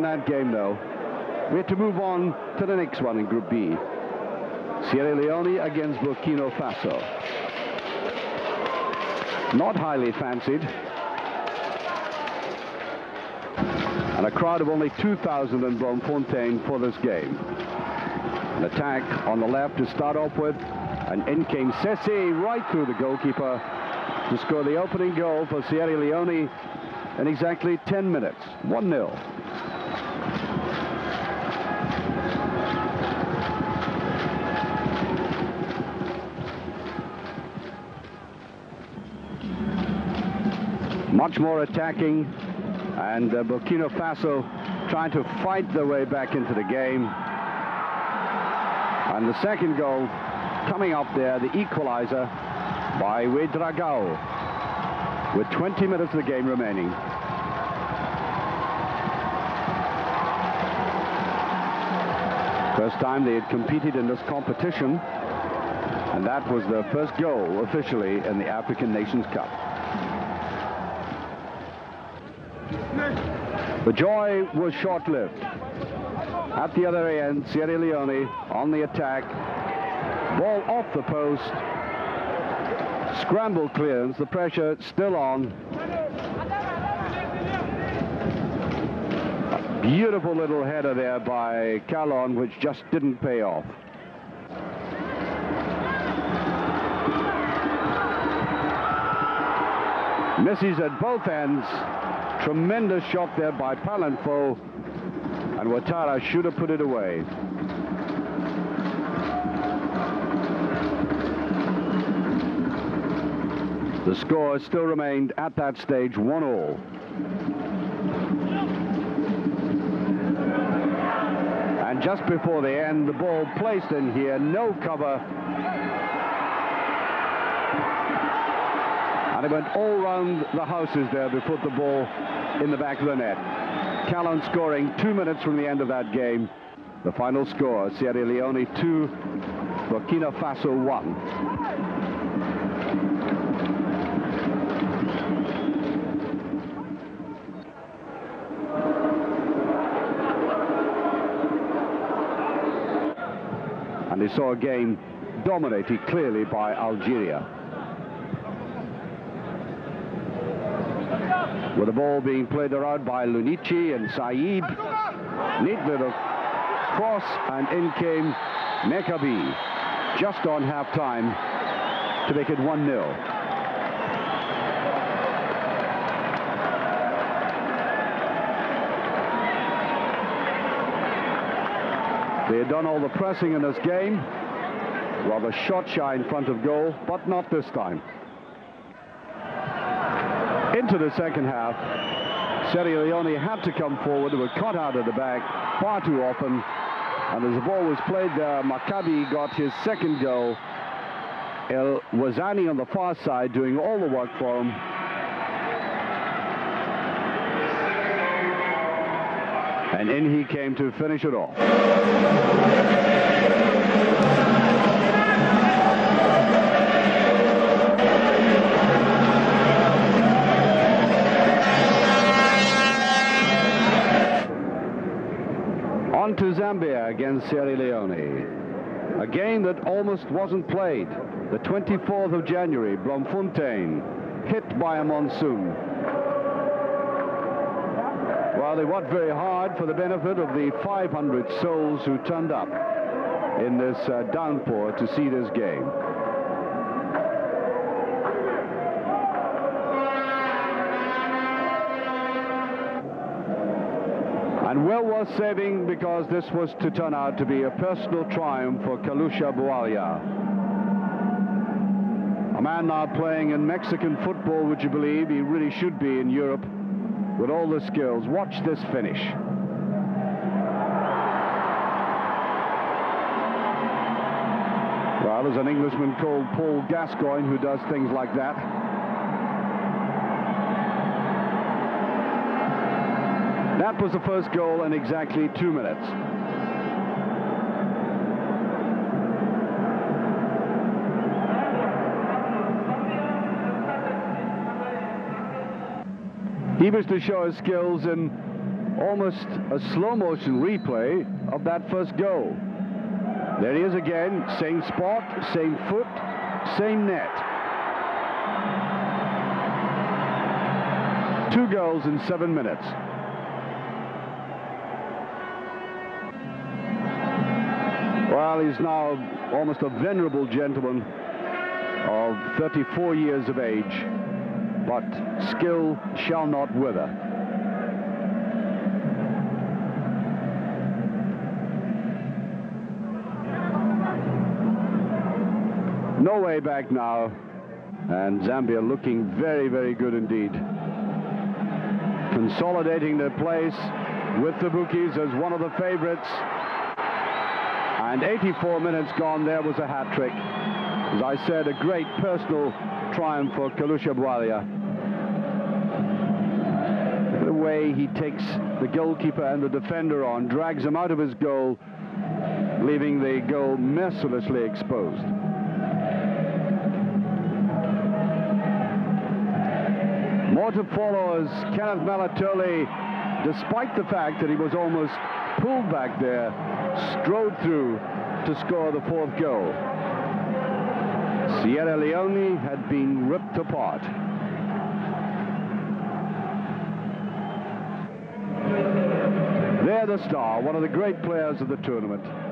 in that game, though. We had to move on to the next one in Group B. Sierra Leone against Burkina Faso. Not highly fancied. And a crowd of only 2,000 in Bloemfontein for this game. An attack on the left to start off with. And in came Sessi right through the goalkeeper to score the opening goal for Sierra Leone in exactly 10 minutes. 1-0. Much more attacking and uh, Burkina Faso trying to fight their way back into the game. And the second goal coming up there, the equalizer by Ouédraogo with 20 minutes of the game remaining. First time they had competed in this competition, and that was their first goal officially in the African Nations Cup. The joy was short-lived. At the other end, Sierra Leone on the attack. Ball off the post. Scramble clearance. The pressure still on. Beautiful little header there by Kallon, which just didn't pay off. Misses at both ends. Tremendous shot there by Palenfo. And Ouattara should have put it away. The score still remained at that stage 1 all. And just before the end, the ball placed in here, no cover. And it went all round the houses there to put the ball in the back of the net. Kallon scoring two minutes from the end of that game. The final score, Sierra Leone 2, Burkina Faso 1. And they saw a game dominated clearly by Algeria. With the ball being played around by Lounici and Saib. Neat little cross and in came Meçabih just on half time to make it 1-0. They had done all the pressing in this game. Rather shot shy in front of goal, but not this time. Into the second half, Sierra Leone had to come forward. They were caught out of the back far too often. And as the ball was played there, Meçabih got his second goal. El Wazani on the far side doing all the work for him. And in he came to finish it off. To Zambia against Sierra Leone. A game that almost wasn't played. The 24th of January, Bloemfontein, hit by a monsoon. Well, they worked very hard for the benefit of the 500 souls who turned up in this uh, downpour to see this game. And well worth saving because this was to turn out to be a personal triumph for Kalusha Bwalya. A man now playing in Mexican football, would you believe? He really should be in Europe with all the skills. Watch this finish. Well, there's an Englishman called Paul Gascoigne who does things like that. That was the first goal in exactly two minutes. He was to show his skills in almost a slow motion replay of that first goal. There he is again, same spot, same foot, same net. Two goals in seven minutes. Well, he's now almost a venerable gentleman of 34 years of age, but skill shall not wither. No way back now, and Zambia looking very, very good indeed. Consolidating their place with the bookies as one of the favorites. And 84 minutes gone, there was a hat trick. As I said, a great personal triumph for Kalusha Bwalya. The way he takes the goalkeeper and the defender on, drags him out of his goal, leaving the goal mercilessly exposed. More to follow as Kenneth Malitoli, despite the fact that he was almost pulled back there, strode through to score the fourth goal. Sierra Leone had been ripped apart. They're the star, one of the great players of the tournament.